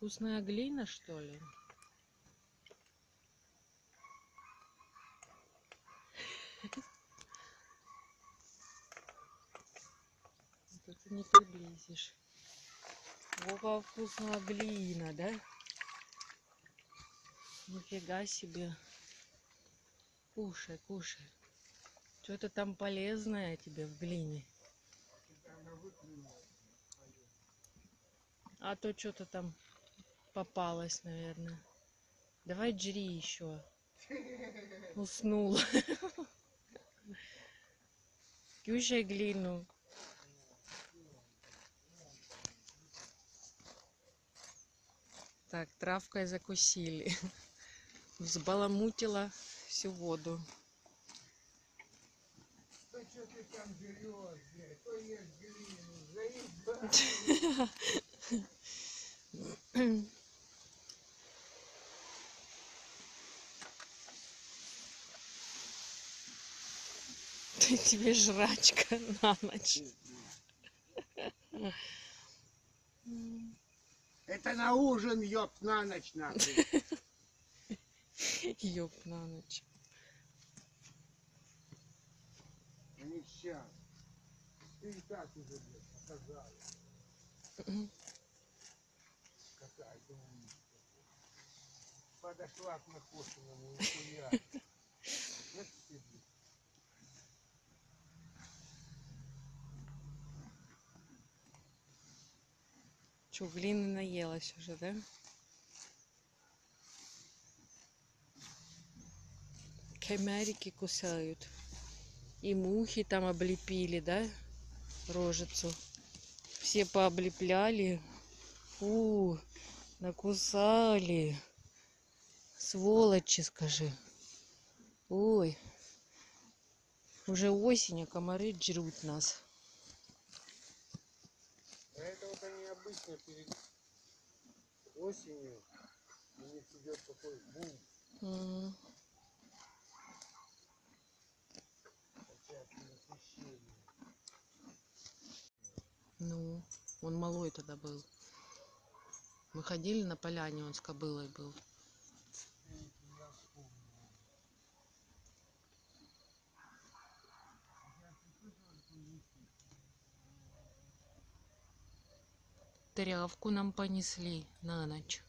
Вкусная глина, что ли? Тут не приблизишь. Вова, вкусная глина, да? Нифига себе. Кушай, кушай. Что-то там полезное тебе в глине. А то что-то там попалось, наверное. Давай жри еще. Уснул. Кушай глину. Так, травкой закусили. Взбаламутила всю воду. Да что ты там жрешь, блядь? То ешь глину, заебал. тебе жрачка на ночь. Это на ужин, ёб, на ночь нахуй. Ёб на ночь. Не сейчас. Ты и так уже, блядь, показала. Мгм. Какая-то умница. Подошла к Нахошиному и хуя. Вот ты, блядь. Че, глины наелась уже, да? Комарики кусают. И мухи там облепили, да? Рожицу. Все пооблепляли. Фу, накусали. Сволочи, скажи. Ой. Уже осень, а комары жрут нас. А это вот они обычно перед осенью у них идет такой бум. Ну, он малой тогда был. Мы ходили на поляне, он с кобылой был. Трявку нам понесли на ночь.